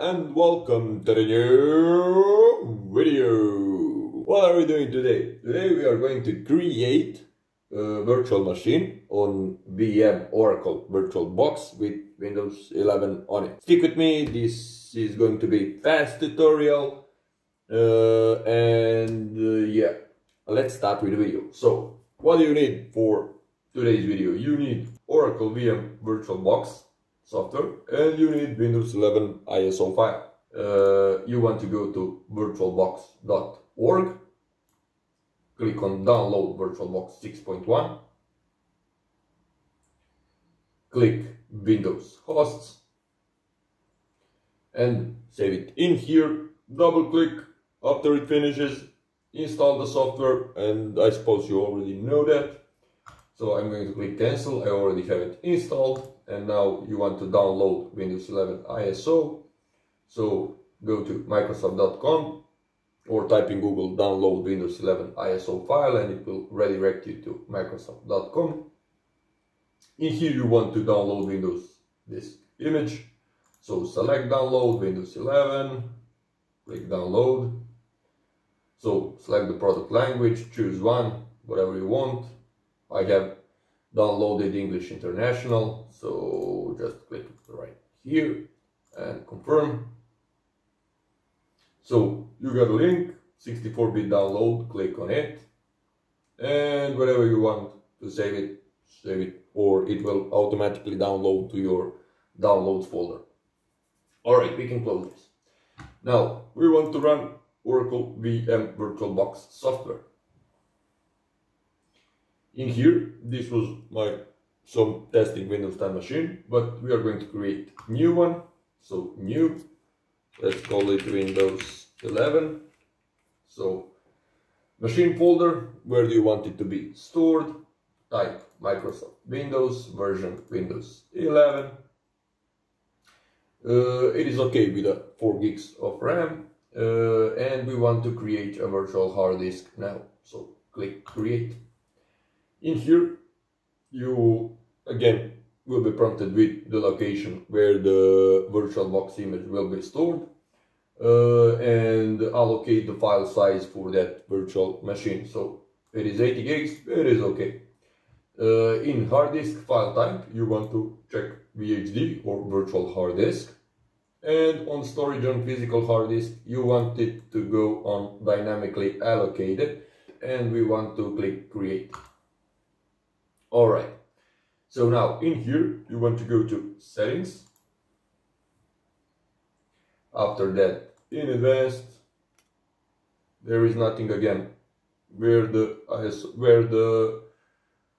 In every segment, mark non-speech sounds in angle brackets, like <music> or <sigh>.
and welcome to the new video. What are we doing today? Today we are going to create a virtual machine on VM Oracle VirtualBox with Windows 11 on it. Stick with me, this is going to be fast tutorial uh, and uh, yeah, let's start with the video. So, what do you need for today's video? You need Oracle VM VirtualBox software and you need Windows 11 ISO file. Uh, you want to go to virtualbox.org, click on download VirtualBox 6.1, click Windows hosts and save it in here, double click after it finishes, install the software and I suppose you already know that. So I'm going to click cancel, I already have it installed and now you want to download Windows 11 ISO. So go to microsoft.com or type in Google download Windows 11 ISO file and it will redirect you to microsoft.com. In here you want to download Windows this image. So select download Windows 11, click download. So select the product language, choose one, whatever you want. I have downloaded English International, so just click right here and confirm. So you got a link, 64-bit download, click on it, and wherever you want to save it, save it, or it will automatically download to your downloads folder. Alright, we can close this. Now, we want to run Oracle VM VirtualBox software in here this was my some testing windows 10 machine but we are going to create new one. So new let's call it windows 11 so machine folder where do you want it to be? Stored type microsoft windows version windows 11 uh, it is okay with a 4 gigs of ram uh, and we want to create a virtual hard disk now. So click create in here, you again will be prompted with the location where the VirtualBox image will be stored uh, and allocate the file size for that virtual machine. So it is 80 gigs, it is okay. Uh, in hard disk file type, you want to check VHD or virtual hard disk. And on storage on physical hard disk, you want it to go on dynamically allocated and we want to click create. Alright, so now in here you want to go to settings. After that, in advanced, there is nothing again where the where the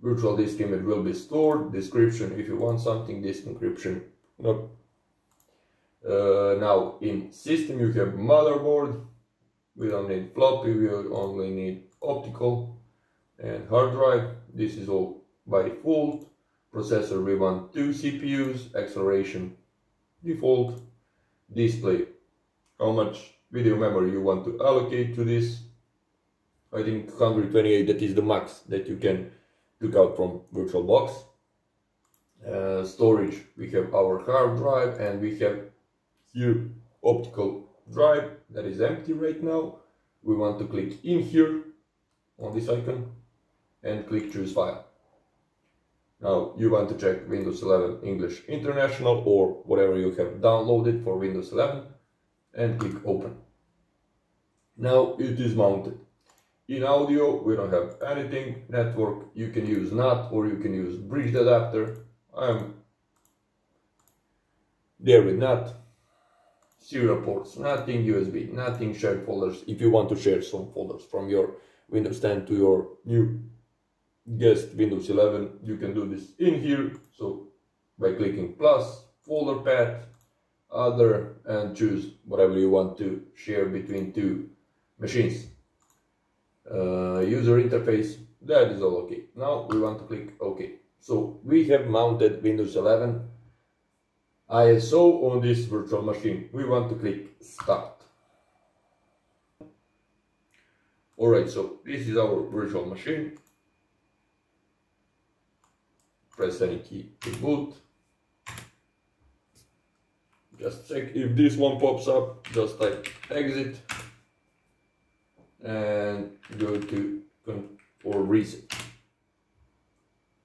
virtual disk image will be stored. Description if you want something, disk encryption. Nope. Uh, now in system you have motherboard. We don't need floppy, we only need optical and hard drive. This is all by default. Processor we want two CPUs, acceleration default, display how much video memory you want to allocate to this. I think 128 that is the max that you can took out from VirtualBox. Uh, storage we have our hard drive and we have here optical drive that is empty right now. We want to click in here on this icon and click choose file. Now you want to check Windows 11 English International or whatever you have downloaded for Windows 11 and click open. Now it is mounted. In audio we don't have anything, network you can use NAT or you can use bridge adapter. I'm there with NAT. Serial ports, nothing USB, nothing shared folders. If you want to share some folders from your Windows 10 to your new guest Windows 11 you can do this in here. So by clicking plus folder path other and choose whatever you want to share between two machines. Uh, user interface that is all okay. Now we want to click ok. So we have mounted Windows 11 ISO on this virtual machine. We want to click start. Alright so this is our virtual machine press any key to boot just check if this one pops up just type exit and go to or reset.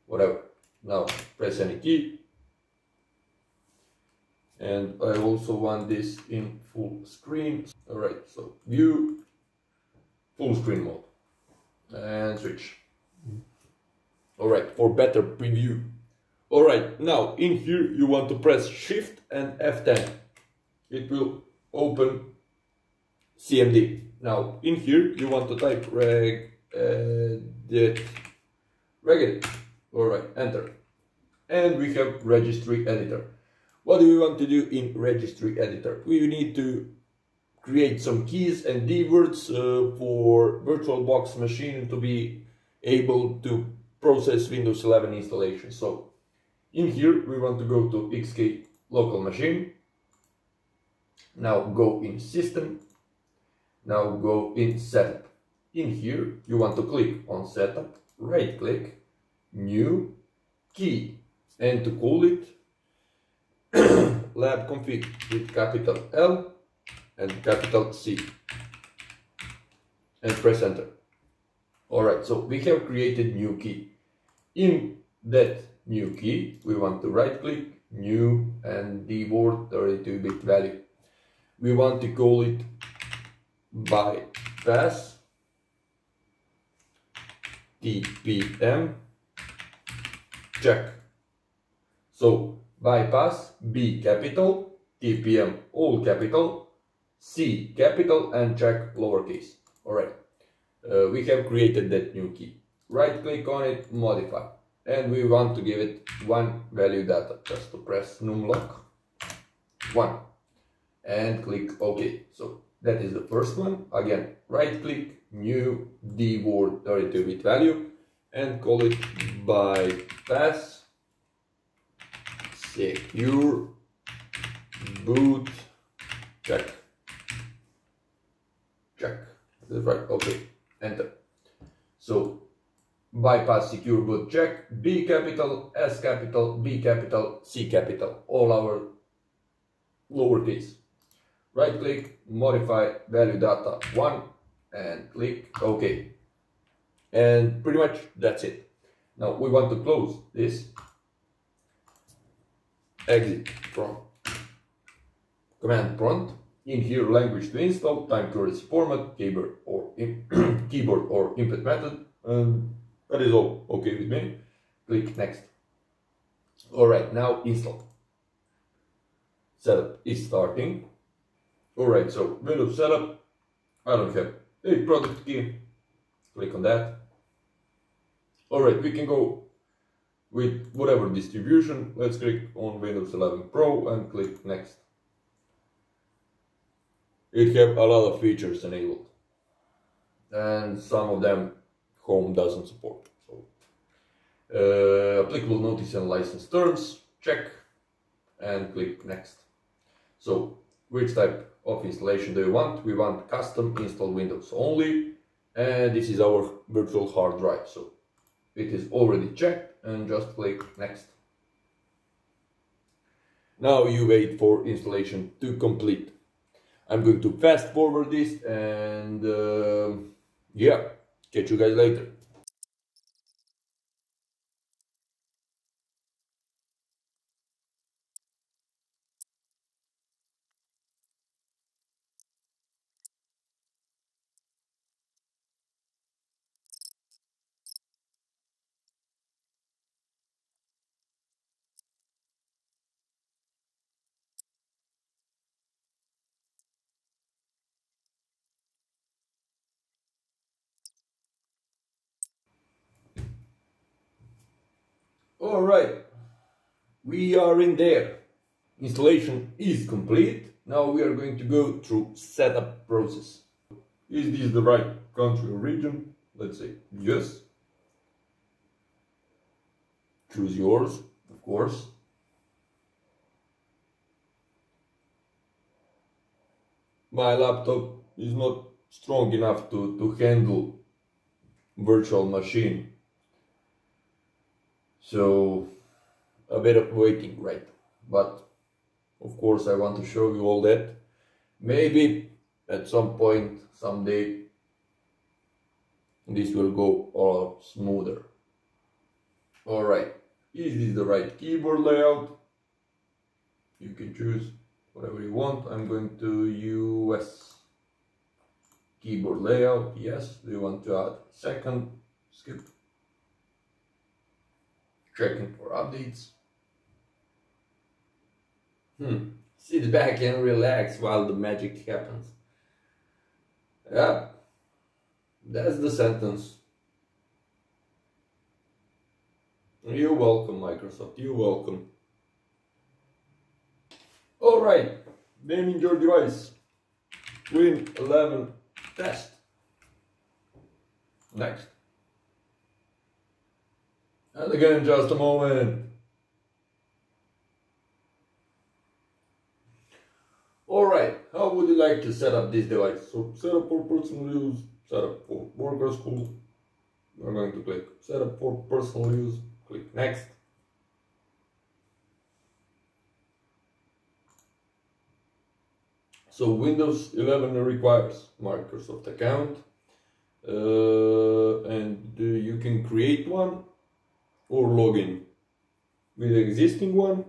Whatever. Now press any key and I also want this in full screen. Alright so view full screen mode. And switch mm-hmm. Alright for better preview Alright, now in here you want to press Shift and F10. It will open CMD. Now in here you want to type reg edit regedit. Alright, enter. And we have registry editor. What do we want to do in registry editor? We need to create some keys and D words uh, for VirtualBox machine to be able to process Windows 11 installation. So in here, we want to go to HKEY local machine. Now go in system. Now go in setup. In here, you want to click on setup, right click, new key, and to call it <coughs> lab config with capital L and capital C and press enter. Alright, so we have created new key. In that new key. We want to right click, new and dword 32-bit value. We want to call it bypass TPM check. So bypass B capital, TPM all capital, C capital and check lowercase. Alright, uh, we have created that new key. Right click on it, modify and we want to give it one value data just to press numlock one and click OK. So that is the first one. Again, right click, new dword 32-bit value and call it bypass secure boot check. Check. That's right. Okay. Enter. So bypass secure boot check, B capital, S capital, B capital, C capital, all our lowercase. Right click, modify value data 1 and click OK. And pretty much that's it. Now we want to close this, exit from command prompt, in here language to install, time currency format, keyboard or <clears throat> keyboard or input method, and that is all okay with me. Click next. Alright, now install. Setup is starting. Alright, so Windows setup. I don't have a product key. Click on that. Alright, we can go with whatever distribution. Let's click on Windows 11 Pro and click next. It have a lot of features enabled. And some of them Chrome doesn't support. So, uh, applicable notice and license terms, check, and click next. So, which type of installation do you want? We want custom install Windows only, and this is our virtual hard drive. So, it is already checked, and just click next. Now you wait for installation to complete. I'm going to fast forward this and uh, yeah. Catch you guys later. All right, we are in there. Installation is complete. Now we are going to go through setup process. Is this the right country or region? Let's say yes. Choose yours, of course. My laptop is not strong enough to, to handle virtual machine so a bit of waiting, right? But Of course, I want to show you all that. Maybe at some point, someday, this will go a lot smoother. Alright, is this the right keyboard layout? You can choose whatever you want. I'm going to US keyboard layout. Yes, do you want to add second? Skip. Checking for updates. Hmm. Sit back and relax while the magic happens. Yeah. That's the sentence. You're welcome, Microsoft. You're welcome. Alright. Naming your device. Win 11 test. Next. And again, just a moment. Alright, how would you like to set up this device? So set up for personal use, set up for worker school. We're going to click set up for personal use, click next. So Windows 11 requires Microsoft account uh, and uh, you can create one or login with the existing one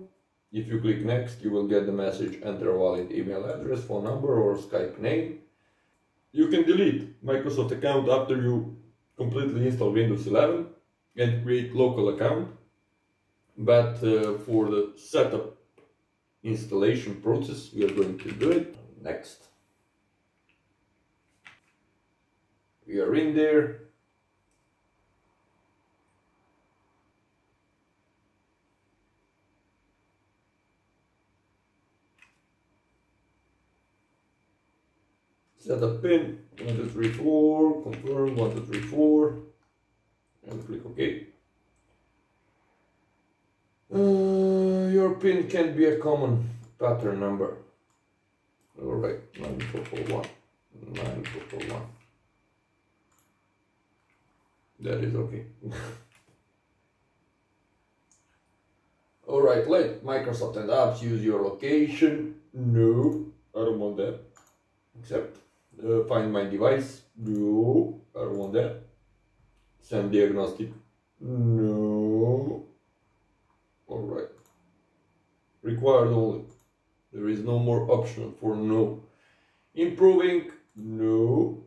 if you click next, you will get the message enter valid email address, phone number or Skype name. You can delete Microsoft account after you completely install Windows 11 and create local account. But uh, for the setup installation process, we are going to do it next. We are in there, set a pin, 1, 2, 3, 4, confirm, 1, 2, 3, 4, and click OK. Uh, your pin can be a common pattern number. Alright, 9441, 9441. That is okay. <laughs> Alright, let Microsoft and apps use your location. No, I don't want that. Accept. Uh, find my device. No, I don't want that. Send diagnostic. No. Alright. Required only. There is no more option for no. Improving. No.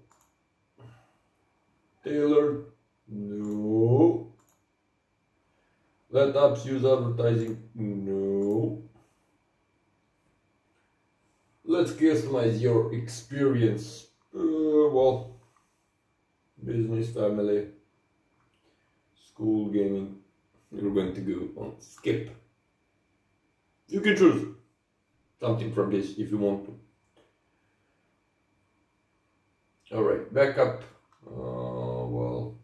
Tailored. No. Let apps use advertising. No let's customize your experience. Uh, well, business, family, school, gaming. You're going to go on skip. You can choose something from this if you want to. Alright, backup. Uh, well,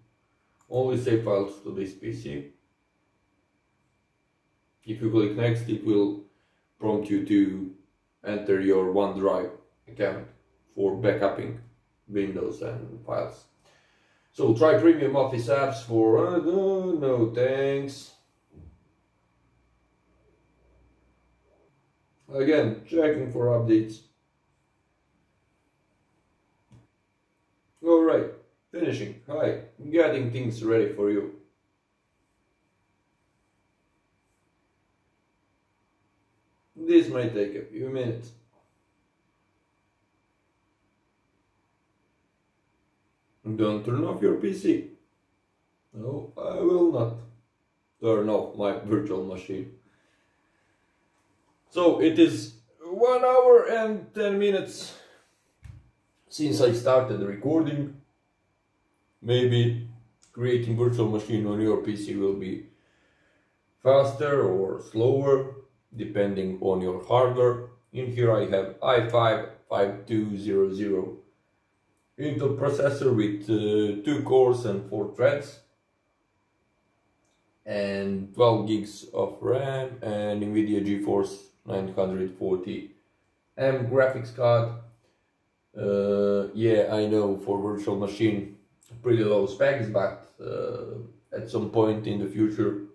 only save files to this PC. If you click next, it will prompt you to enter your OneDrive account for backupping Windows and files. So try premium office apps for, uh, no, thanks. Again, checking for updates. Alright, finishing. Hi, getting things ready for you. This might take a few minutes. Don't turn off your PC. No, I will not turn off my virtual machine. So it is one hour and 10 minutes since I started recording. Maybe creating virtual machine on your PC will be faster or slower depending on your hardware. In here I have i5 5200 Intel processor with uh, 2 cores and 4 threads and 12 gigs of RAM and NVIDIA GeForce 940 M graphics card. Uh, yeah, I know for virtual machine pretty low specs, but uh, at some point in the future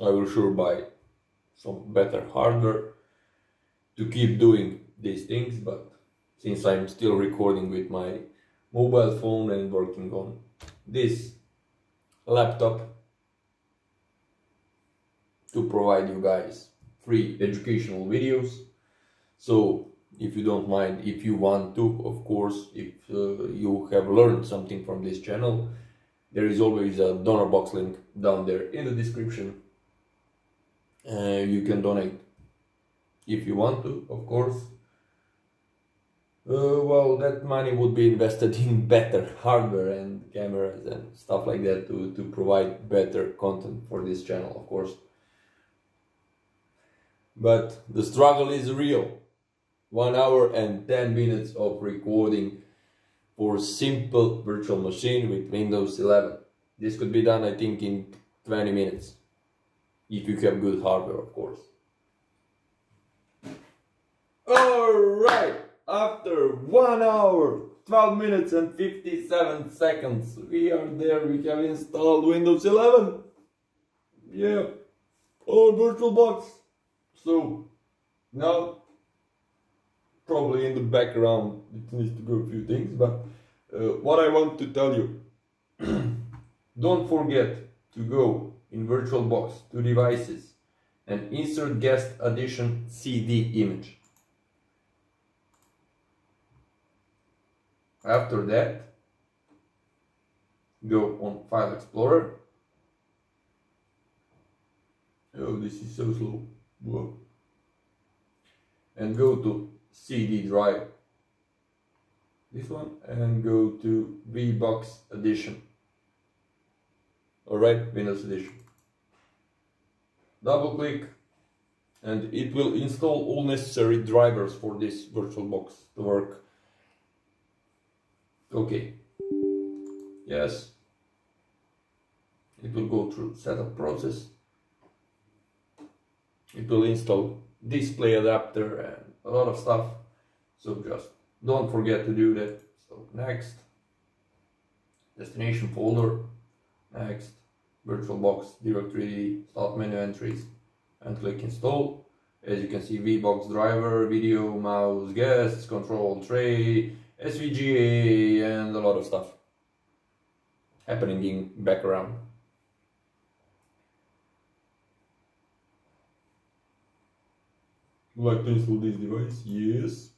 I will sure buy some better hardware to keep doing these things but since I'm still recording with my mobile phone and working on this laptop to provide you guys free educational videos. So if you don't mind if you want to of course if uh, you have learned something from this channel there is always a Donorbox link down there in the description uh, you can donate if you want to of course. Uh, well that money would be invested <laughs> in better hardware and cameras and stuff like that to, to provide better content for this channel of course. But the struggle is real. One hour and 10 minutes of recording for simple virtual machine with Windows 11. This could be done I think in 20 minutes if you have good hardware of course. Alright, after 1 hour, 12 minutes and 57 seconds we are there, we have installed Windows 11. Yeah, on VirtualBox. So now probably in the background it needs to go a few things but uh, what I want to tell you <clears throat> don't forget to go in VirtualBox to devices and insert guest addition CD image after that go on file explorer oh this is so slow Whoa. and go to CD drive. This one and go to VBox Edition. Alright, Windows Edition. Double click and it will install all necessary drivers for this VirtualBox to work. Okay. Yes. It will go through setup process. It will install display adapter and a lot of stuff so just don't forget to do that so next destination folder next virtualbox directory start menu entries and click install as you can see vbox driver video mouse guests control tray svga and a lot of stuff happening in background like to install this device? Yes.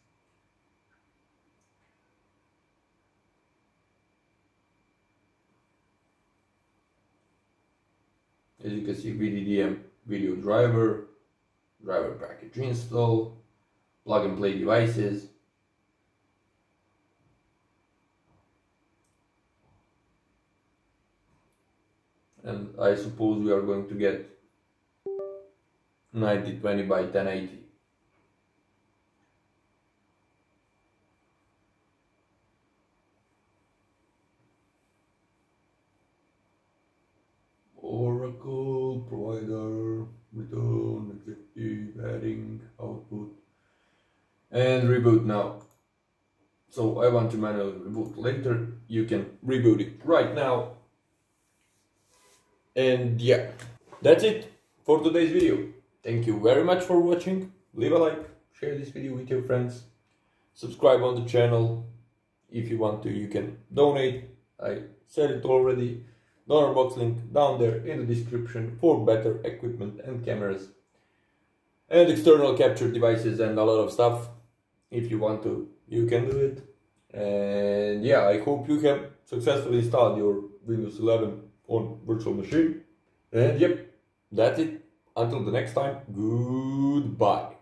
As you can see, VDDM video driver, driver package install, plug and play devices. And I suppose we are going to get 9020 by 1080. Oracle provider return executive adding output and reboot now. So I want to manually reboot later. You can reboot it right now. And yeah, that's it for today's video. Thank you very much for watching. Leave a like, share this video with your friends, subscribe on the channel. If you want to, you can donate. I said it already Donorbox link down there in the description for better equipment and cameras and external capture devices and a lot of stuff if you want to you can do it and yeah i hope you have successfully installed your windows 11 on virtual machine. And yep that's it. Until the next time goodbye